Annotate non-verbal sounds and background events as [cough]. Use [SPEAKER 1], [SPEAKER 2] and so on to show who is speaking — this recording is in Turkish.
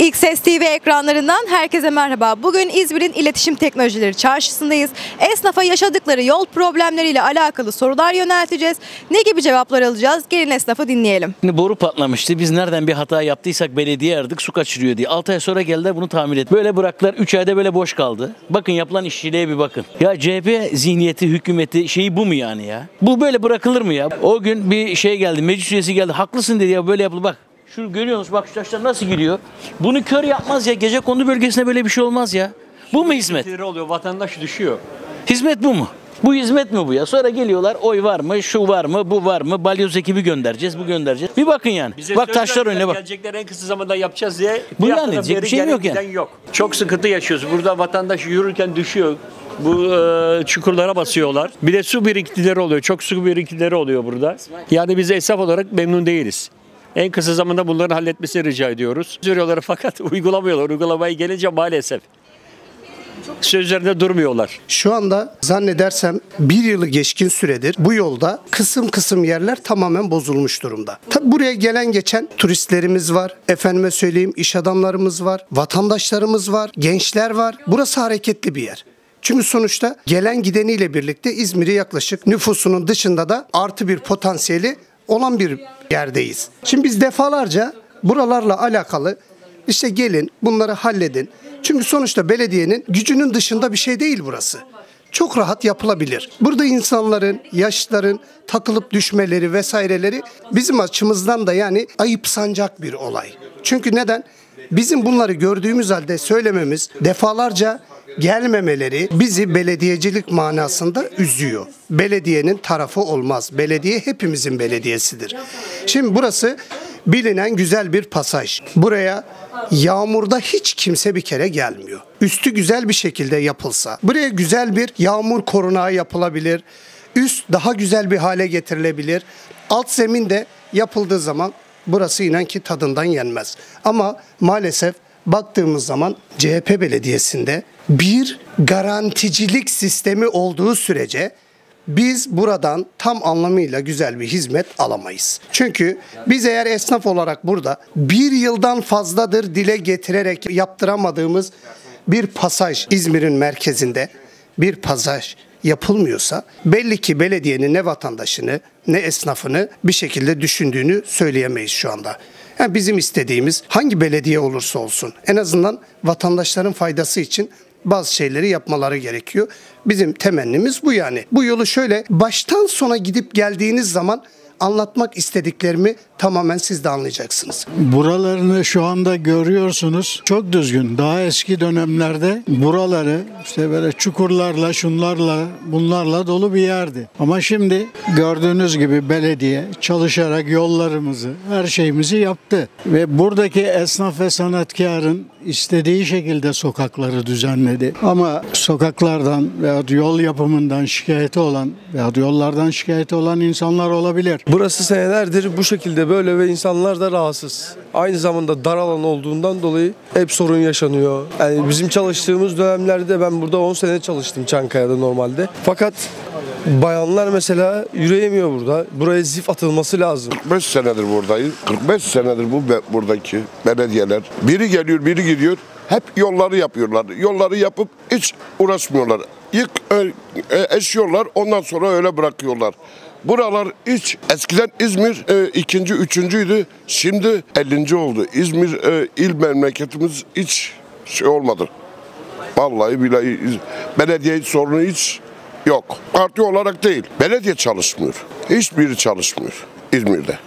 [SPEAKER 1] İlk Ses TV ekranlarından herkese merhaba. Bugün İzmir'in İletişim Teknolojileri Çarşısı'ndayız. Esnafa yaşadıkları yol problemleriyle alakalı sorular yönelteceğiz. Ne gibi cevaplar alacağız? Gelin esnafı dinleyelim.
[SPEAKER 2] Şimdi boru patlamıştı. Biz nereden bir hata yaptıysak belediye aradık su kaçırıyor diye. 6 ay sonra geldiler bunu tamir et. Böyle bıraktılar 3 ayda böyle boş kaldı. Bakın yapılan işçiliğe bir bakın. Ya CHP zihniyeti, hükümeti şeyi bu mu yani ya? Bu böyle bırakılır mı ya? O gün bir şey geldi meclis üyesi geldi. Haklısın dedi ya böyle yapıldı bak. Şu görüyor musunuz bak şu taşlar nasıl gidiyor? Bunu kör yapmaz ya. Gece kondu bölgesinde böyle bir şey olmaz ya. Bu mu hizmet?
[SPEAKER 3] Sinir oluyor vatandaş düşüyor.
[SPEAKER 2] Hizmet bu mu? Bu hizmet mi bu ya? Sonra geliyorlar oy var mı, şu var mı, bu var mı? Balyoz ekibi göndereceğiz, bu göndereceğiz. Bir bakın yani.
[SPEAKER 3] Bize
[SPEAKER 2] bak taşlar önüne bak.
[SPEAKER 3] Gelecekler en kısa zamanda yapacağız diye.
[SPEAKER 2] Bu yani, diyecek bir
[SPEAKER 3] gelen
[SPEAKER 2] yok yani.
[SPEAKER 3] yok. Çok sıkıntı yaşıyoruz. Burada vatandaş yürürken düşüyor. Bu e, çukurlara basıyorlar. Bir de su birikintileri oluyor. Çok su birikintileri oluyor burada. Yani biz esnaf olarak memnun değiliz. En kısa zamanda bunların halletmesini rica ediyoruz. Sürüyorlar fakat [laughs] uygulamıyorlar. Uygulamaya gelince maalesef sözlerinde durmuyorlar.
[SPEAKER 4] Şu anda zannedersem bir yılı geçkin süredir bu yolda kısım kısım yerler tamamen bozulmuş durumda. Tabi buraya gelen geçen turistlerimiz var, efendime söyleyeyim iş adamlarımız var, vatandaşlarımız var, gençler var. Burası hareketli bir yer. Çünkü sonuçta gelen gideniyle birlikte İzmir'i yaklaşık nüfusunun dışında da artı bir potansiyeli olan bir yerdeyiz. Şimdi biz defalarca buralarla alakalı işte gelin bunları halledin. Çünkü sonuçta belediyenin gücünün dışında bir şey değil burası. Çok rahat yapılabilir. Burada insanların, yaşların takılıp düşmeleri vesaireleri bizim açımızdan da yani ayıp sancak bir olay. Çünkü neden? Bizim bunları gördüğümüz halde söylememiz defalarca gelmemeleri bizi belediyecilik manasında üzüyor. Belediyenin tarafı olmaz. Belediye hepimizin belediyesidir. Şimdi burası bilinen güzel bir pasaj. Buraya yağmurda hiç kimse bir kere gelmiyor. Üstü güzel bir şekilde yapılsa. Buraya güzel bir yağmur korunağı yapılabilir. Üst daha güzel bir hale getirilebilir. Alt zemin de yapıldığı zaman burası inan ki tadından yenmez. Ama maalesef baktığımız zaman CHP belediyesinde bir garanticilik sistemi olduğu sürece biz buradan tam anlamıyla güzel bir hizmet alamayız. Çünkü biz eğer esnaf olarak burada bir yıldan fazladır dile getirerek yaptıramadığımız bir pasaj İzmir'in merkezinde bir pasaj yapılmıyorsa belli ki belediyenin ne vatandaşını ne esnafını bir şekilde düşündüğünü söyleyemeyiz şu anda. Yani bizim istediğimiz hangi belediye olursa olsun en azından vatandaşların faydası için bazı şeyleri yapmaları gerekiyor. Bizim temennimiz bu yani. Bu yolu şöyle baştan sona gidip geldiğiniz zaman anlatmak istediklerimi tamamen siz de anlayacaksınız.
[SPEAKER 5] Buralarını şu anda görüyorsunuz. Çok düzgün. Daha eski dönemlerde buraları işte böyle çukurlarla, şunlarla, bunlarla dolu bir yerdi. Ama şimdi gördüğünüz gibi belediye çalışarak yollarımızı, her şeyimizi yaptı. Ve buradaki esnaf ve sanatkarın istediği şekilde sokakları düzenledi. Ama sokaklardan veya yol yapımından şikayeti olan veya yollardan şikayeti olan insanlar olabilir.
[SPEAKER 6] Burası senelerdir bu şekilde böyle ve insanlar da rahatsız. Aynı zamanda dar alan olduğundan dolayı hep sorun yaşanıyor. Yani bizim çalıştığımız dönemlerde ben burada 10 sene çalıştım Çankaya'da normalde. Fakat bayanlar mesela yürüyemiyor burada. Buraya zif atılması lazım.
[SPEAKER 7] 45 senedir buradayız. 45 senedir bu buradaki belediyeler. Biri geliyor, biri gidiyor. Hep yolları yapıyorlar. Yolları yapıp hiç uğraşmıyorlar. İlk ö- e, eşiyorlar, ondan sonra öyle bırakıyorlar. Buralar hiç eskiden İzmir e, ikinci, üçüncüydü. Şimdi 50. oldu. İzmir e, il memleketimiz hiç şey olmadı. Vallahi billahi belediye sorunu hiç yok. Parti olarak değil. Belediye çalışmıyor. Hiçbiri çalışmıyor İzmir'de.